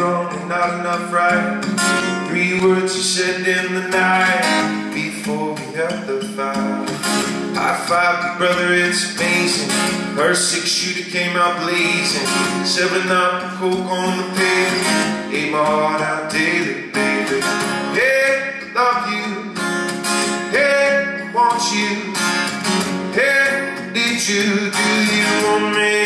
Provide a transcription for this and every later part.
wrong not enough right. Three words you said in the night before we had the fight. High five, brother, it's amazing. Her six shooter came out blazing. Seven up, coke on the pavement. Aim hard out daily, baby. Hey, love you. Hey, want you. Hey, did you, do you want me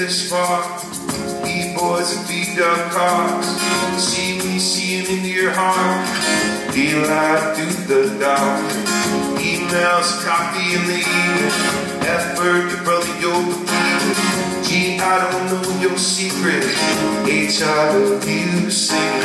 this far. We boys and beat up cars. See me, see him into your heart. Be light through the dark. Emails, in the evening. Effort, your brother, you'll believe it. Gee, don't know your secret. H, I love you, sing.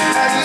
I